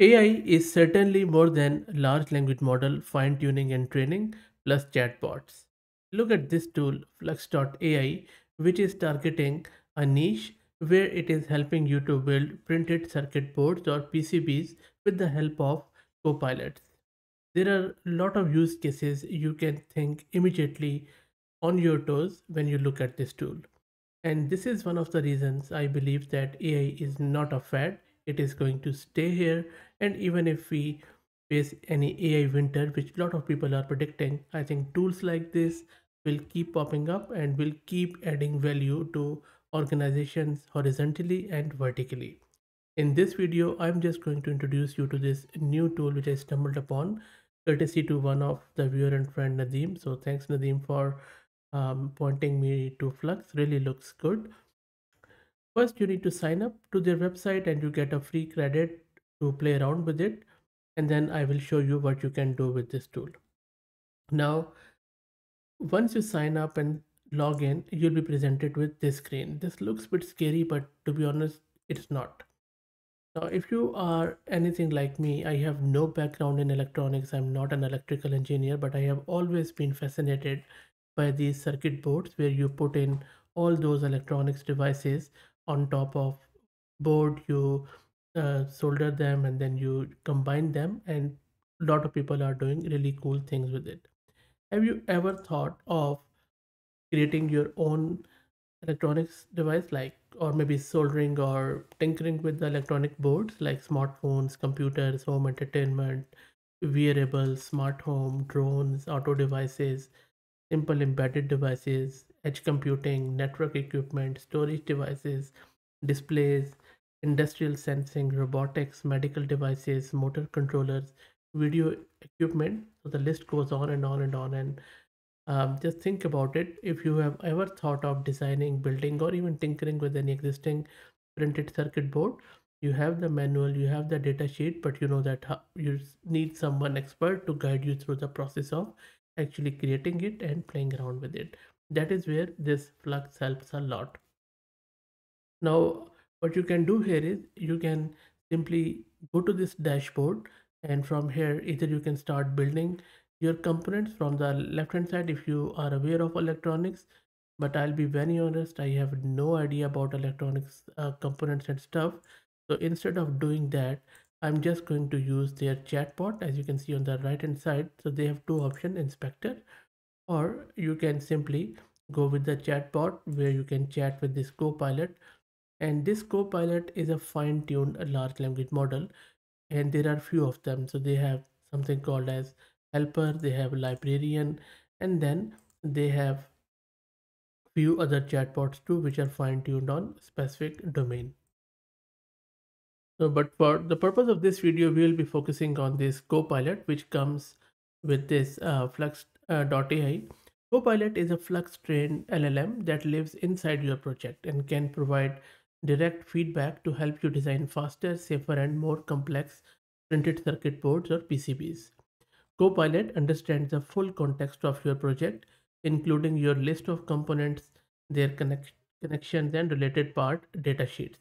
AI is certainly more than large language model fine tuning and training plus chatbots. Look at this tool, Flux.ai, which is targeting a niche where it is helping you to build printed circuit boards or PCBs with the help of copilots. There are a lot of use cases you can think immediately on your toes when you look at this tool. And this is one of the reasons I believe that AI is not a fad. It is going to stay here. And even if we face any AI winter, which a lot of people are predicting, I think tools like this will keep popping up and will keep adding value to organizations horizontally and vertically. In this video, I'm just going to introduce you to this new tool which I stumbled upon courtesy to one of the viewer and friend Nadeem. So thanks Nadeem for um, pointing me to Flux. Really looks good. First, you need to sign up to their website and you get a free credit to play around with it. And then I will show you what you can do with this tool. Now, once you sign up and log in, you'll be presented with this screen. This looks a bit scary, but to be honest, it's not. Now, if you are anything like me, I have no background in electronics. I'm not an electrical engineer, but I have always been fascinated by these circuit boards where you put in all those electronics devices on top of board, you uh, solder them and then you combine them and a lot of people are doing really cool things with it. Have you ever thought of creating your own electronics device like or maybe soldering or tinkering with the electronic boards like smartphones computers home entertainment wearables smart home drones auto devices simple embedded devices edge computing network equipment storage devices displays industrial sensing robotics medical devices motor controllers video equipment so the list goes on and on and on and um, just think about it. If you have ever thought of designing, building, or even tinkering with any existing printed circuit board, you have the manual, you have the data sheet, but you know that you need someone expert to guide you through the process of actually creating it and playing around with it. That is where this Flux helps a lot. Now, what you can do here is you can simply go to this dashboard and from here either you can start building your components from the left hand side if you are aware of electronics. But i'll be very honest i have no idea about electronics uh, components and stuff. So instead of doing that i'm just going to use their chatbot as you can see on the right hand side. So they have two options inspector or you can simply go with the chatbot where you can chat with this copilot. And this copilot is a fine-tuned large language model and there are few of them. So they have something called as helper they have librarian and then they have few other chatbots too which are fine tuned on specific domain. So but for the purpose of this video we will be focusing on this copilot which comes with this uh, flux.ai uh, copilot is a flux trained llm that lives inside your project and can provide direct feedback to help you design faster safer and more complex printed circuit boards or pcbs Copilot understands the full context of your project, including your list of components, their connect connections, and related part data sheets.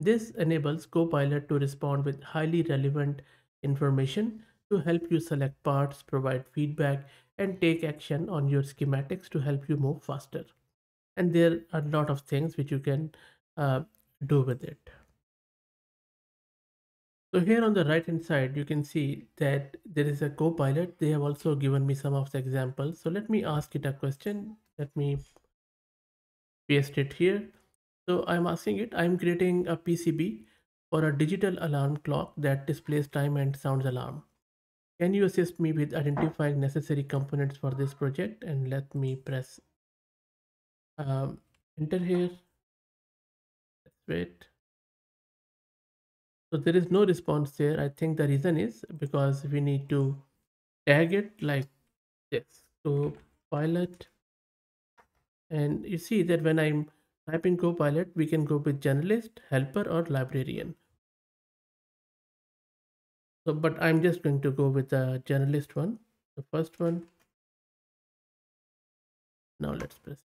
This enables Copilot to respond with highly relevant information to help you select parts, provide feedback, and take action on your schematics to help you move faster. And there are a lot of things which you can uh, do with it. So here on the right hand side, you can see that there is a co-pilot. They have also given me some of the examples. So let me ask it a question. Let me paste it here. So I'm asking it, I'm creating a PCB for a digital alarm clock that displays time and sounds alarm. Can you assist me with identifying necessary components for this project? And let me press um, enter here. Let's wait. So there is no response there. I think the reason is because we need to tag it like this. So pilot and you see that when I'm typing copilot, we can go with generalist, helper or librarian. So, but I'm just going to go with the generalist one, the first one. Now let's press.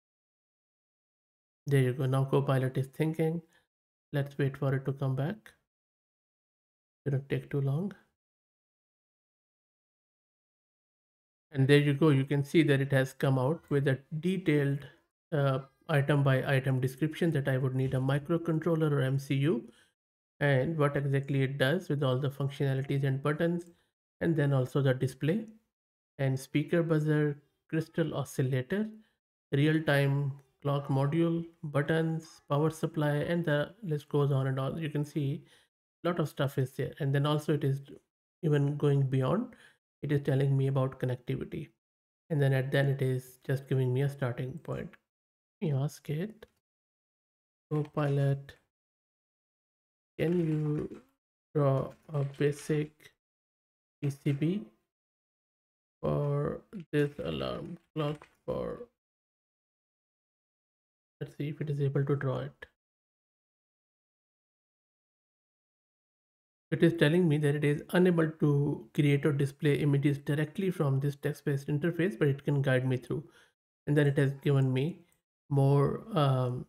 There you go. Now copilot is thinking. Let's wait for it to come back. It Shouldn't take too long. And there you go. You can see that it has come out with a detailed uh, item by item description that I would need a microcontroller or MCU and what exactly it does with all the functionalities and buttons and then also the display and speaker buzzer crystal oscillator real-time clock module buttons power supply and the list goes on and on. You can see a lot of stuff is there. And then also it is even going beyond. It is telling me about connectivity. And then at then it is just giving me a starting point. Me ask it. Copilot can you draw a basic PCB for this alarm clock for let's see if it is able to draw it. It is telling me that it is unable to create or display images directly from this text-based interface but it can guide me through. And then it has given me more um,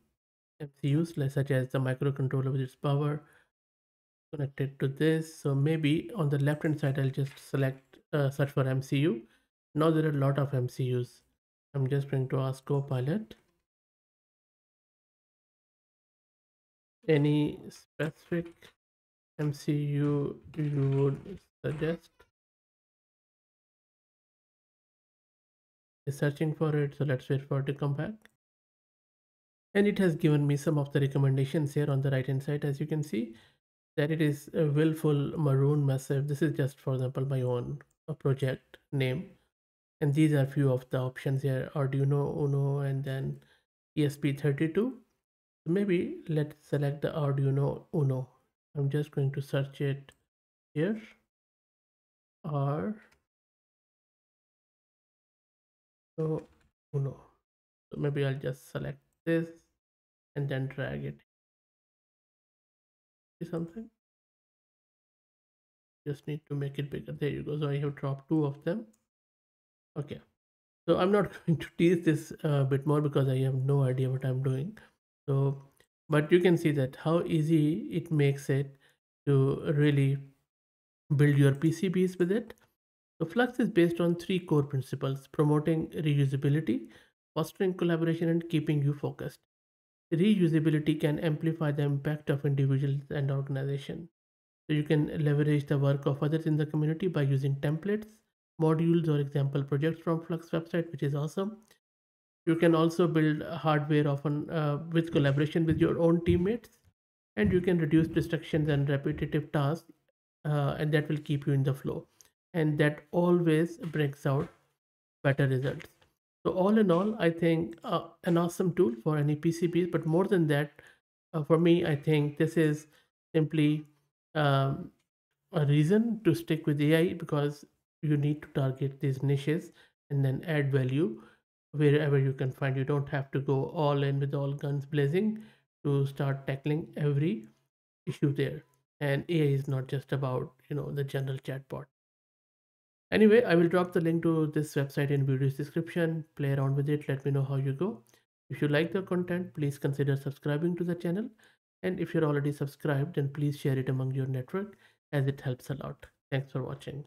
MCUs such as the microcontroller with its power connected to this so maybe on the left hand side I'll just select uh, search for MCU now there are a lot of MCUs I'm just going to ask Copilot. Any specific MCU you would suggest? Is searching for it so let's wait for it to come back. And it has given me some of the recommendations here on the right hand side as you can see that it is a willful maroon massive. This is just for example my own project name. And these are few of the options here. Arduino uno and then esp32 so maybe let's select the arduino uno. I'm just going to search it here. R. So uno. So maybe i'll just select this and then drag it something. Just need to make it bigger. There you go. So i have dropped two of them. Okay. So i'm not going to tease this a bit more because i have no idea what i'm doing. So but you can see that how easy it makes it to really build your pcbs with it. So flux is based on three core principles promoting reusability fostering collaboration and keeping you focused reusability can amplify the impact of individuals and organizations. So you can leverage the work of others in the community by using templates, modules, or example projects from Flux website, which is awesome. You can also build hardware often uh, with collaboration with your own teammates, and you can reduce distractions and repetitive tasks, uh, and that will keep you in the flow. And that always brings out better results. So all in all, I think uh, an awesome tool for any PCBs. But more than that, uh, for me, I think this is simply um, a reason to stick with AI because you need to target these niches and then add value wherever you can find. You don't have to go all in with all guns blazing to start tackling every issue there. And AI is not just about you know the general chatbot. Anyway, I will drop the link to this website in video's description. Play around with it. Let me know how you go. If you like the content, please consider subscribing to the channel. And if you're already subscribed, then please share it among your network as it helps a lot. Thanks for watching.